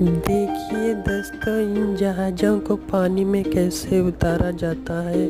देखिए दोस्तों इन जहाज़ों को पानी में कैसे उतारा जाता है।